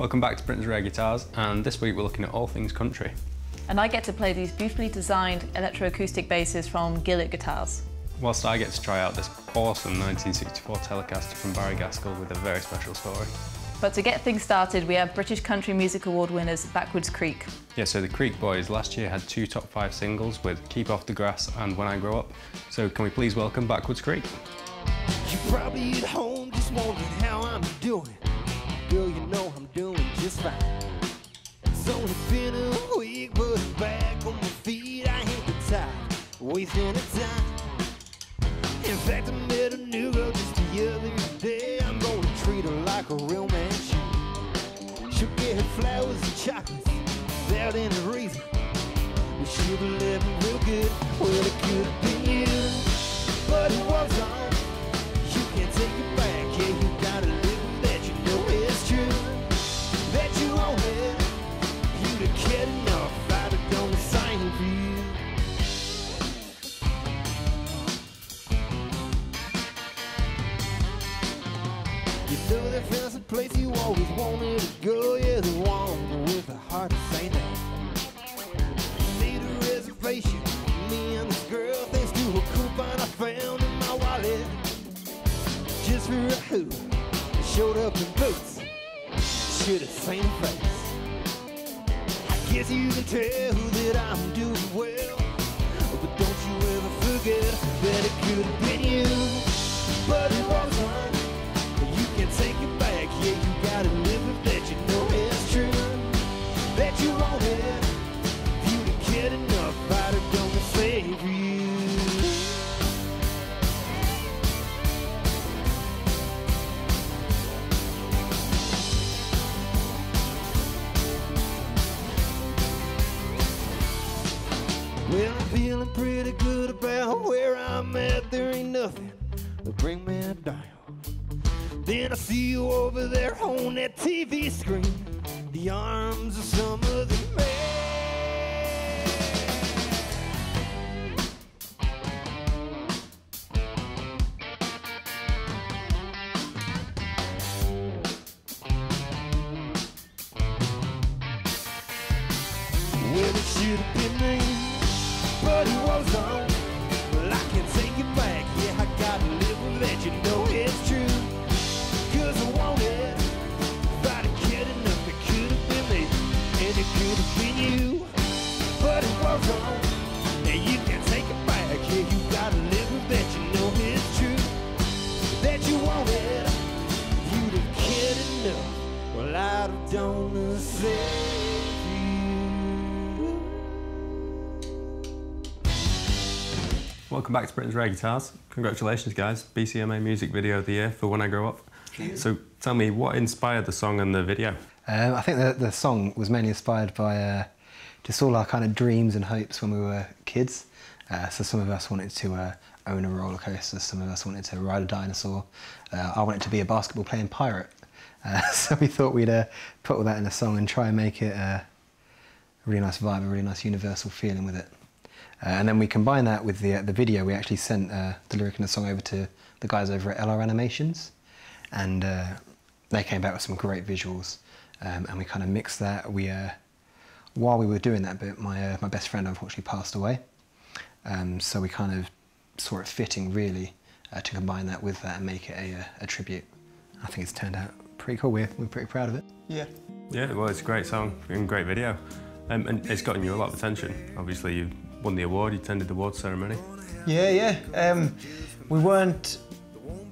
Welcome back to Britain's Rare Guitars, and this week we're looking at all things country. And I get to play these beautifully designed electroacoustic basses from Gillett Guitars. Whilst I get to try out this awesome 1964 Telecaster from Barry Gaskell with a very special story. But to get things started, we have British Country Music Award winners Backwoods Creek. Yeah, so the Creek Boys last year had two top five singles with Keep Off the Grass and When I Grow Up. So can we please welcome Backwoods Creek? You know I'm doing just fine. It's only been a week, but I'm back on my feet. I ain't the type wasting any time. In fact, I met a new girl just the other day. I'm gonna treat her like a real man should. She'll get her flowers and chocolates without any reason. But she'll be living real good. Well, wanted to go. Yeah, the one with a heart to say that. Made a reservation. Me and this girl, thanks to a coupon I found in my wallet. Just for a who showed up in boots. Should have seen her face. I guess you can tell that I'm doing well. But don't you ever forget that it could have been you. Well, I'm feeling pretty good about where I'm at. There ain't nothing to bring me down. Then I see you over there on that TV screen. The arms of some other man. Should have been me, was. Well, I can take it back. Yeah, I gotta live. You know it's true. Cause I. If I'd cared enough, it could have been me. And it could have been you. But it was on. Welcome back to Britain's Rare Guitars. Congratulations, guys. BCMA Music Video of the Year for When I Grow Up. So tell me, what inspired the song and the video? Um, I think the, the song was mainly inspired by uh, just all our kind of dreams and hopes when we were kids. Uh, so some of us wanted to uh, own a roller coaster, some of us wanted to ride a dinosaur. Uh, I wanted to be a basketball playing pirate. Uh, so we thought we'd uh, put all that in a song and try and make it uh, a really nice vibe, a really nice universal feeling with it. Uh, and then we combine that with the, uh, the video. We actually sent uh, the lyric and the song over to the guys over at LR Animations, and uh, they came back with some great visuals. Um, and we kind of mixed that. We, uh, while we were doing that bit, my uh, my best friend unfortunately passed away, um, so we kind of saw it fitting really uh, to combine that with that and make it a, uh, a tribute. I think it's turned out pretty cool. We're, we're pretty proud of it. Yeah. Yeah, well, it's a great song and great video. Um, and it's gotten you a lot of attention. Obviously, you won the award, you attended the award ceremony. Yeah, yeah. Um, we weren't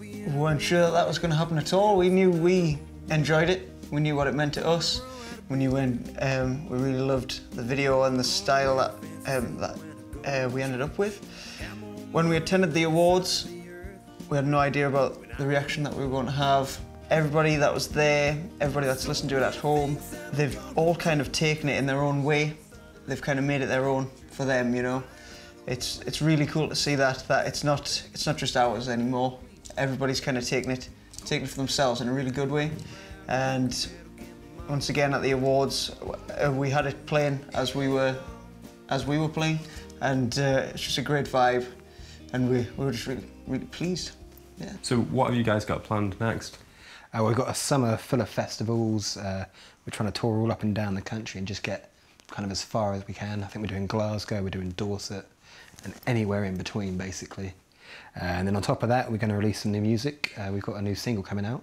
we weren't sure that, that was going to happen at all. We knew we enjoyed it. We knew what it meant to us. We knew when um, we really loved the video and the style that um, that uh, we ended up with. When we attended the awards, we had no idea about the reaction that we were going to have. Everybody that was there, everybody that's listened to it at home, they've all kind of taken it in their own way. They've kind of made it their own for them, you know. It's it's really cool to see that that it's not it's not just ours anymore. Everybody's kind of taking it taking it for themselves in a really good way. And once again at the awards, uh, we had it playing as we were as we were playing, and uh, it's just a great vibe, and we, we were just really really pleased. Yeah. So what have you guys got planned next? Uh, Uh, we've got a summer full of festivals. Uh, we're trying to tour all up and down the country and just get kind of as far as we can. I think we're doing Glasgow, we're doing Dorset, and anywhere in between, basically. Uh, and then on top of that, we're going to release some new music. Uh, we've got a new single coming out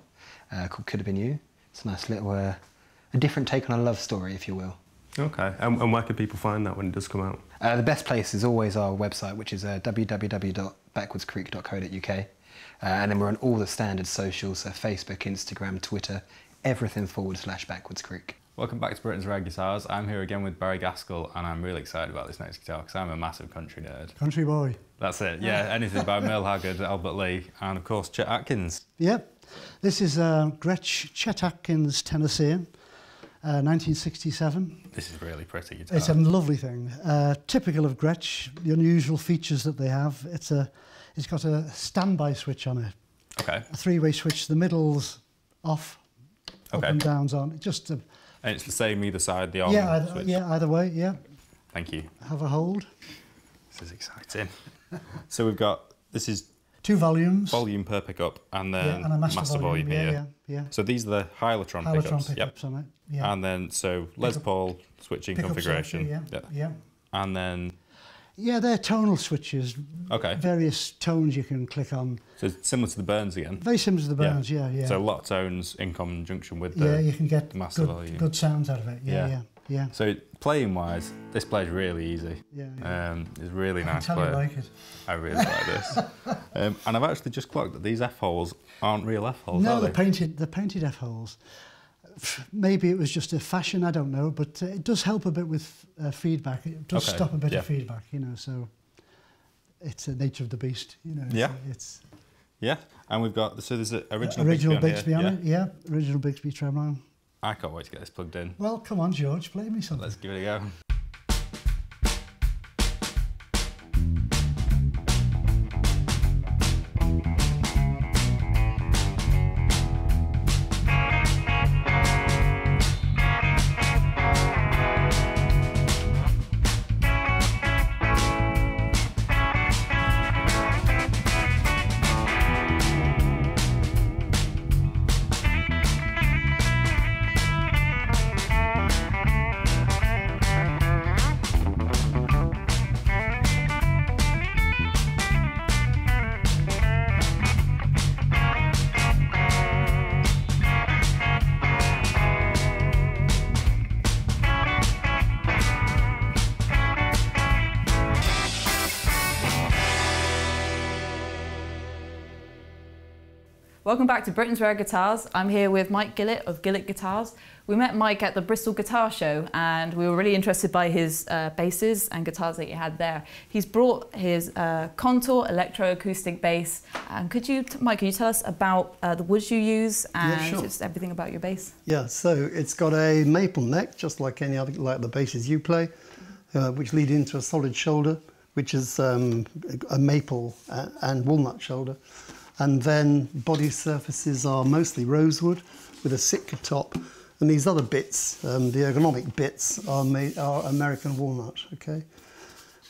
uh, called Could Have Been You. It's a nice little, uh, a different take on a love story, if you will. Okay. And, and where can people find that when it does come out? Uh, the best place is always our website, which is uh, www.backwoodscreek.co.uk. Uh, and then we're on all the standard socials, so Facebook, Instagram, Twitter, everything forward slash backwoods creek. Welcome back to Britain's Rare Guitars. I'm here again with Barry Gaskell, and I'm really excited about this next guitar because I'm a massive country nerd. Country boy. That's it, yeah, anything by Merle Haggard, Albert Lee, and of course Chet Atkins. Yep. This is uh, Gretsch Chet Atkins Tennessean, uh, 1967. This is really pretty guitar. It's a lovely thing. Uh, typical of Gretsch, the unusual features that they have. It's a, it's got a standby switch on it, Okay, a three-way switch. The middle's off, okay. up and down's on. Just a, and it's the same either side, the on yeah, either, switch. yeah, either way. Yeah, Thank you. have a hold. This is exciting. so we've got, this is Two volumes. volume per pickup, and then yeah, and a master, volume, yeah, here. yeah, yeah. So these are the HiLo'Tron, HiLo'Tron pickups. pickups, Yep. on it. Yeah. And then, so Les Paul switching Pickup configuration. circuit, yeah, yeah. And then, Yeah, they're tonal switches. okay, Various tones you can click on. so similar to the Burns again. Very similar to the Burns, yeah, yeah. So a lot of tones in conjunction with the. yeah, you can get master good, volume. good sounds out of it. Yeah, Yeah. yeah, yeah. So playing wise, this plays really easy. yeah, yeah. Um, it's really I nice you like it. I really like this. Um, and I've actually just clocked that these F holes aren't real F holes, No, are the they? painted, the painted F holes. Maybe it was just a fashion, I don't know, but uh, it does help a bit with uh, feedback. It does Okay, stop a bit yeah. of feedback, you know. So it's the nature of the beast, you know. Yeah. It's Yeah, and we've got so there's an original, original Bigsby, Bigsby on, here. it. Yeah, original Bigsby tremolo. I can't wait to get this plugged in. Well, come on, George, play me something. Let's give it a go. Welcome back to Britain's Rare Guitars. I'm here with Mike Gillett of Gillett Guitars. We met Mike at the Bristol Guitar Show and we were really interested by his uh, basses and guitars that he had there. He's brought his uh, Contour electroacoustic bass. And could you, Mike, can you tell us about uh, the woods you use and sure. just everything about your bass? Yeah, so it's got a maple neck, just like any other, like the basses you play, uh, which lead into a solid shoulder, which is um, a maple and walnut shoulder. And then body surfaces are mostly rosewood with a Sitka top. And these other bits, um, the ergonomic bits, are, made, are American walnut, okay?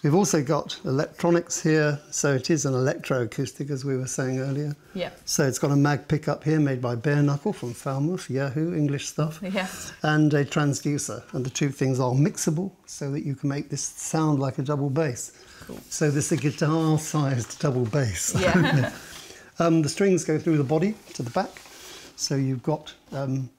We've also got electronics here, so it is an electroacoustic, as we were saying earlier. Yeah. So it's got a mag pickup here made by Bare Knuckle from Falmouth, Yahoo, English stuff, Yeah. and a transducer. And the two things are mixable so that you can make this sound like a double bass. Cool. So this is a guitar-sized double bass. Yeah. Um, the strings go through the body to the back, so you've got um,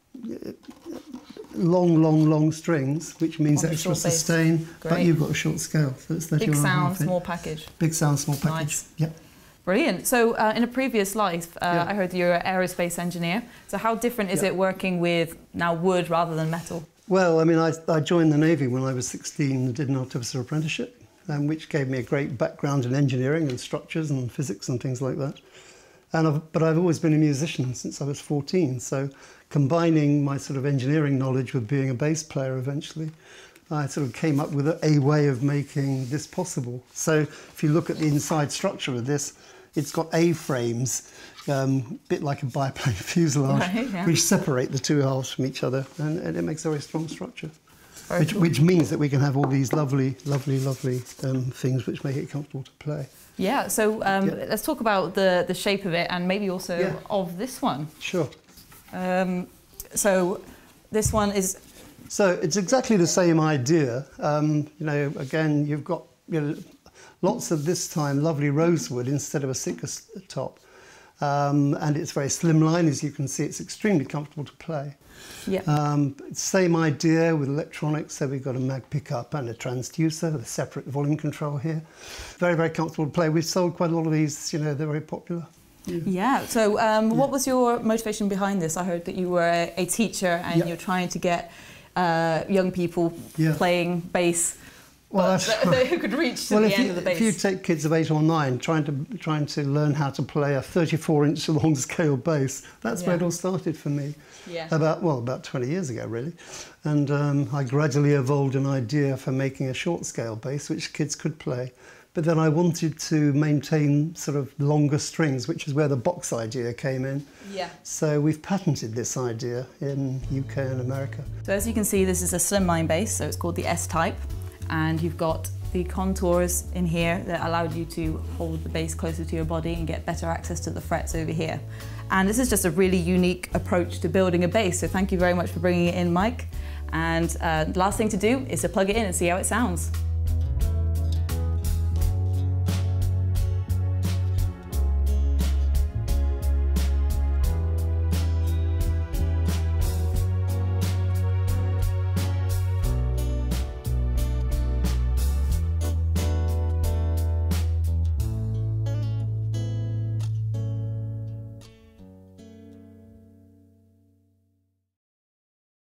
long, long, long strings, which means On extra bass. sustain, but Great. you've got a short scale, so it's 31 Big sound, small package. Big sound, small package. Nice. Yep. Brilliant. So, uh, in a previous life, uh, Yeah. I heard you're an aerospace engineer. So, how different is Yeah. it working with now wood rather than metal? Well, I mean, I, I joined the Navy when I was 16 and did an officer apprenticeship, um, which gave me a great background in engineering and structures and physics and things like that. And I've, but I've always been a musician since I was 14, so combining my sort of engineering knowledge with being a bass player eventually, I sort of came up with a, a way of making this possible. So if you look at the inside structure of this, it's got A-frames, um, bit like a biplane fuselage, Right, yeah. which separate the two halves from each other, and, and it makes a very strong structure. Very Which, cool. which means that we can have all these lovely, lovely, lovely um, things which make it comfortable to play. Yeah. So, um, Yeah. let's talk about the the shape of it and maybe also Yeah. of this one. Sure. Um, so this one is So it's exactly the same idea. Um, you know, again, you've got you know, lots of this time lovely rosewood instead of a Sitka top. Um, and it's very slimline, as you can see. It's extremely comfortable to play. yeah. Um, same idea with electronics. So we've got a mag pickup and a transducer with a separate volume control here. Very, very comfortable to play. We've sold quite a lot of these. You know, they're very popular. Yeah. So, um, what was your motivation behind this? I heard that you were a, a teacher and Yeah. you're trying to get uh, young people Yeah. playing bass Well, but that's- that- who could reach to well, the if end you, of the bass. if you take kids of eight or nine trying to trying to learn how to play a 34-inch long scale bass, that's where it all started for me. Yeah. About well, about 20 years ago, really, and um, I gradually evolved an idea for making a short scale bass which kids could play. But then I wanted to maintain sort of longer strings, which is where the box idea came in. yeah. So we've patented this idea in UK and America. So as you can see, this is a slimline bass, so it's called the S-type, and you've got the contours in here that allowed you to hold the bass closer to your body and get better access to the frets over here. And this is just a really unique approach to building a bass, so thank you very much for bringing it in, Mike. And uh, the last thing to do is to plug it in and see how it sounds.